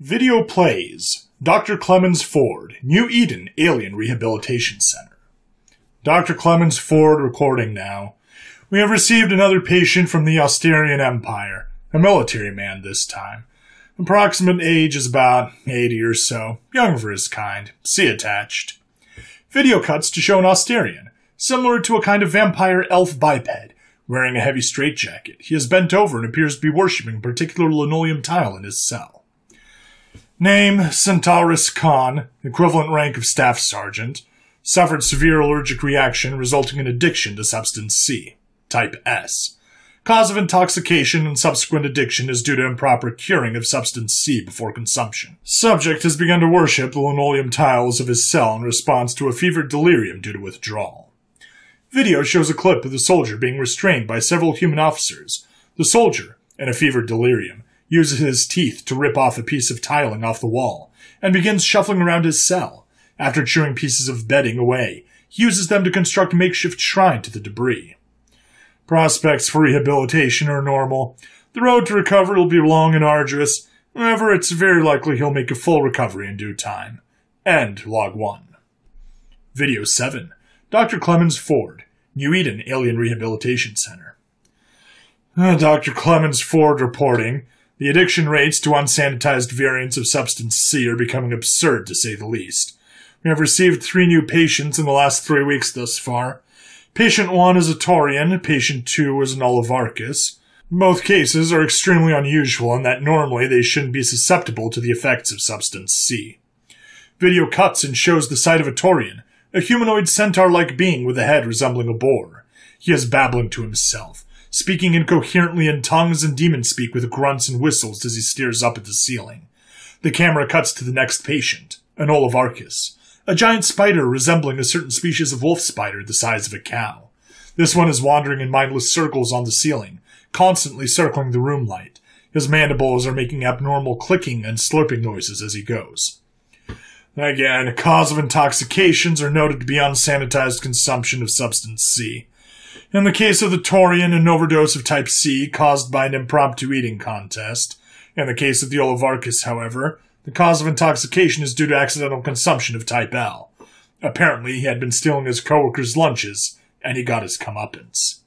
Video plays Dr. Clemens Ford, New Eden Alien Rehabilitation Center. Dr. Clemens Ford recording now. We have received another patient from the Austerian Empire, a military man this time. Approximate age is about 80 or so, young for his kind. See attached. Video cuts to show an Austerian, similar to a kind of vampire elf biped, wearing a heavy straitjacket. He is bent over and appears to be worshipping a particular linoleum tile in his cell. Name Centaurus Khan, equivalent rank of staff sergeant. Suffered severe allergic reaction resulting in addiction to substance C, type S. Cause of intoxication and subsequent addiction is due to improper curing of substance C before consumption. Subject has begun to worship the linoleum tiles of his cell in response to a fevered delirium due to withdrawal. Video shows a clip of the soldier being restrained by several human officers. The soldier, in a fevered delirium, uses his teeth to rip off a piece of tiling off the wall, and begins shuffling around his cell. After chewing pieces of bedding away, he uses them to construct a makeshift shrine to the debris. Prospects for rehabilitation are normal. The road to recovery will be long and arduous. However, it's very likely he'll make a full recovery in due time. End log 1. Video 7. Dr. Clemens Ford, New Eden Alien Rehabilitation Center. Uh, Dr. Clemens Ford reporting. The addiction rates to unsanitized variants of substance C are becoming absurd, to say the least. We have received three new patients in the last three weeks thus far. Patient 1 is a Taurian, patient 2 is an Olivarchus. Both cases are extremely unusual in that normally they shouldn't be susceptible to the effects of substance C. Video cuts and shows the sight of a Taurian, a humanoid centaur-like being with a head resembling a boar. He is babbling to himself, speaking incoherently in tongues and demon speak with grunts and whistles as he stares up at the ceiling. The camera cuts to the next patient, an Olivarchus, a giant spider resembling a certain species of wolf spider the size of a cow. This one is wandering in mindless circles on the ceiling, constantly circling the room light. His mandibles are making abnormal clicking and slurping noises as he goes. Again, cause of intoxications are noted to be unsanitized consumption of substance C. In the case of the Taurian, an overdose of type C caused by an impromptu eating contest. In the case of the Olivarchus, however, the cause of intoxication is due to accidental consumption of type L. Apparently, he had been stealing his coworkers' lunches, and he got his comeuppance.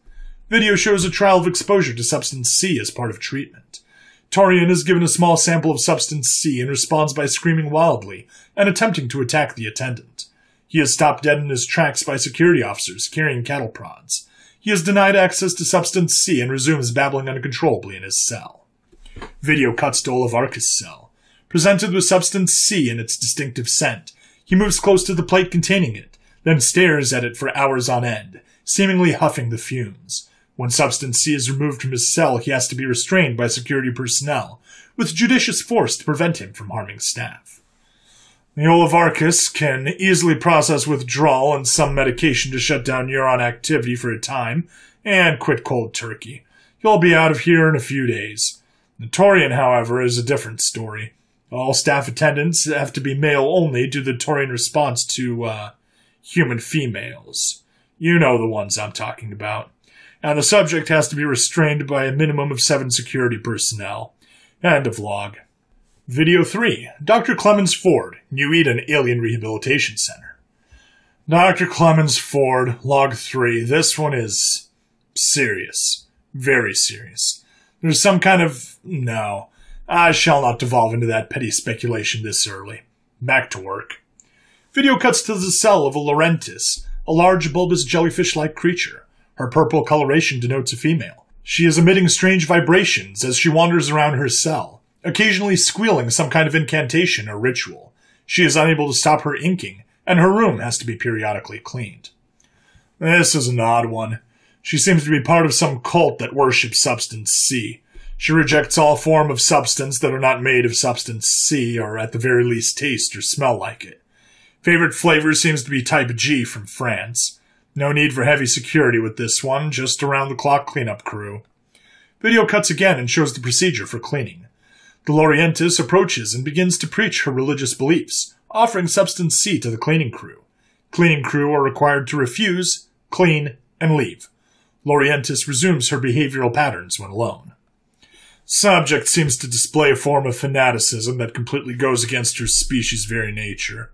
Video shows a trial of exposure to substance C as part of treatment. Taurian is given a small sample of substance C and responds by screaming wildly and attempting to attack the attendant. He is stopped dead in his tracks by security officers carrying cattle prods. He is denied access to substance C and resumes babbling uncontrollably in his cell. Video cuts to Olivarchus' cell. Presented with substance C and its distinctive scent, he moves close to the plate containing it, then stares at it for hours on end, seemingly huffing the fumes. When substance C is removed from his cell, he has to be restrained by security personnel, with judicious force to prevent him from harming staff. The Olivarchus can easily process withdrawal and some medication to shut down neuron activity for a time and quit cold turkey. You'll be out of here in a few days. The Taurian, however, is a different story. All staff attendants have to be male only due to the Taurian response to, uh, human females. You know the ones I'm talking about. And the subject has to be restrained by a minimum of seven security personnel. End of log. Video 3 Dr. Clemens Ford, New Eden Alien Rehabilitation Center. Dr. Clemens Ford, Log 3. This one is serious. Very serious. There's some kind of. No. I shall not devolve into that petty speculation this early. Back to work. Video cuts to the cell of a Lorientis, a large bulbous jellyfish like creature. Her purple coloration denotes a female. She is emitting strange vibrations as she wanders around her cell occasionally squealing some kind of incantation or ritual. She is unable to stop her inking, and her room has to be periodically cleaned. This is an odd one. She seems to be part of some cult that worships substance C. She rejects all form of substance that are not made of substance C, or at the very least taste or smell like it. Favorite flavor seems to be type G from France. No need for heavy security with this one, just around the clock cleanup crew. Video cuts again and shows the procedure for cleaning. The Lorientis approaches and begins to preach her religious beliefs, offering substance C to the cleaning crew. Cleaning crew are required to refuse, clean, and leave. Lorientis resumes her behavioral patterns when alone. Subject seems to display a form of fanaticism that completely goes against her species' very nature.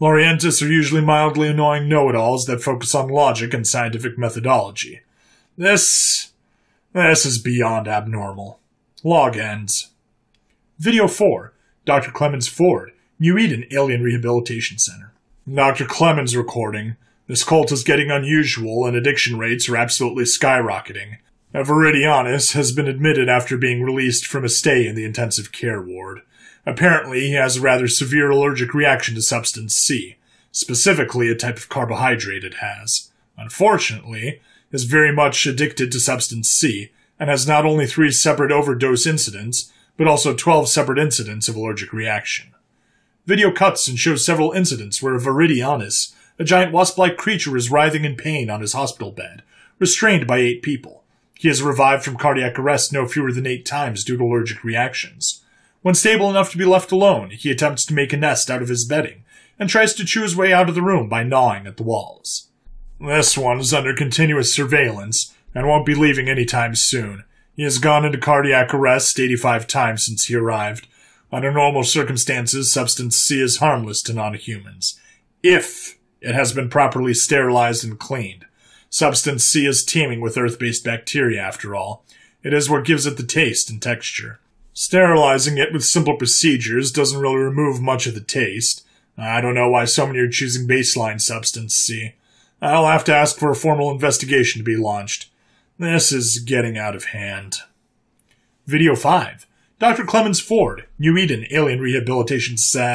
Lorientis are usually mildly annoying know-it-alls that focus on logic and scientific methodology. This... this is beyond abnormal. Log ends. Video 4. Dr. Clemens Ford, New Eden Alien Rehabilitation Center. Dr. Clemens recording. This cult is getting unusual and addiction rates are absolutely skyrocketing. A Viridianus has been admitted after being released from a stay in the intensive care ward. Apparently, he has a rather severe allergic reaction to substance C, specifically a type of carbohydrate it has. Unfortunately, is very much addicted to substance C and has not only three separate overdose incidents, but also 12 separate incidents of allergic reaction. Video cuts and shows several incidents where Viridianus, a giant wasp-like creature, is writhing in pain on his hospital bed, restrained by eight people. He has revived from cardiac arrest no fewer than eight times due to allergic reactions. When stable enough to be left alone, he attempts to make a nest out of his bedding and tries to chew his way out of the room by gnawing at the walls. This one is under continuous surveillance and won't be leaving any time soon. He has gone into cardiac arrest 85 times since he arrived. Under normal circumstances, substance C is harmless to non-humans. If it has been properly sterilized and cleaned. Substance C is teeming with earth-based bacteria, after all. It is what gives it the taste and texture. Sterilizing it with simple procedures doesn't really remove much of the taste. I don't know why so many are choosing baseline substance C. I'll have to ask for a formal investigation to be launched. This is getting out of hand. Video 5. Dr. Clemens Ford, New Eden Alien Rehabilitation Center.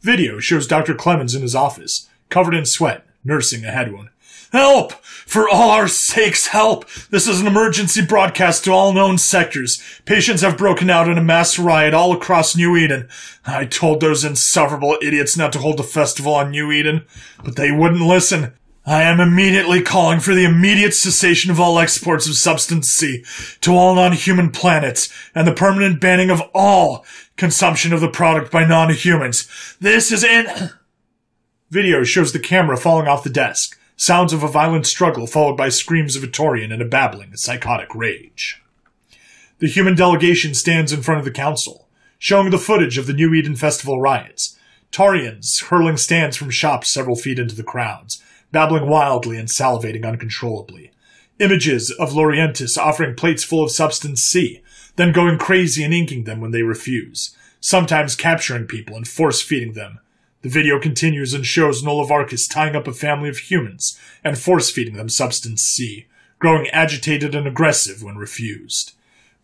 Video shows Dr. Clemens in his office, covered in sweat, nursing a head wound. Help! For all our sakes, help! This is an emergency broadcast to all known sectors. Patients have broken out in a mass riot all across New Eden. I told those insufferable idiots not to hold a festival on New Eden, but they wouldn't listen. I am immediately calling for the immediate cessation of all exports of Substance C to all non-human planets and the permanent banning of all consumption of the product by non-humans. This is in... Video shows the camera falling off the desk sounds of a violent struggle followed by screams of a Taurian in a babbling, psychotic rage. The human delegation stands in front of the council, showing the footage of the New Eden Festival riots. Taurians hurling stands from shops several feet into the crowds, babbling wildly and salivating uncontrollably. Images of Lorientis offering plates full of substance C, then going crazy and inking them when they refuse, sometimes capturing people and force feeding them, the video continues and shows Nolavarchus tying up a family of humans and force feeding them substance C, growing agitated and aggressive when refused.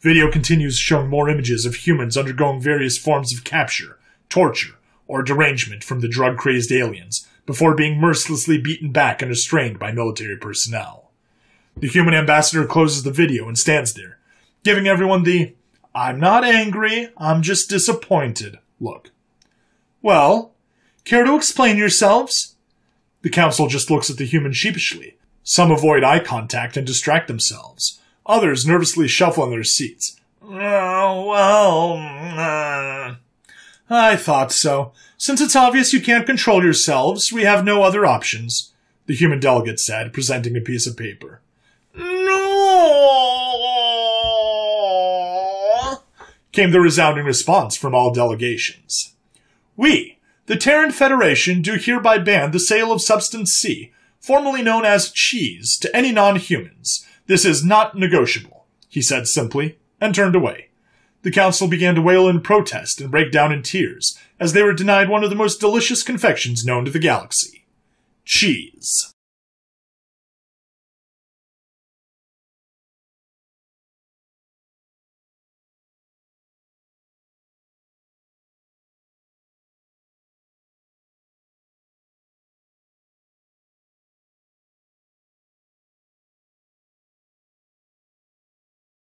Video continues showing more images of humans undergoing various forms of capture, torture, or derangement from the drug-crazed aliens before being mercilessly beaten back and restrained by military personnel. The human ambassador closes the video and stands there, giving everyone the I'm not angry, I'm just disappointed look. Well, Care to explain yourselves? The council just looks at the human sheepishly. Some avoid eye contact and distract themselves. Others nervously shuffle in their seats. Oh, well, uh... I thought so. Since it's obvious you can't control yourselves, we have no other options, the human delegate said, presenting a piece of paper. No! came the resounding response from all delegations. We, the Terran Federation do hereby ban the sale of Substance C, formerly known as cheese, to any non-humans. This is not negotiable, he said simply, and turned away. The council began to wail in protest and break down in tears, as they were denied one of the most delicious confections known to the galaxy. Cheese.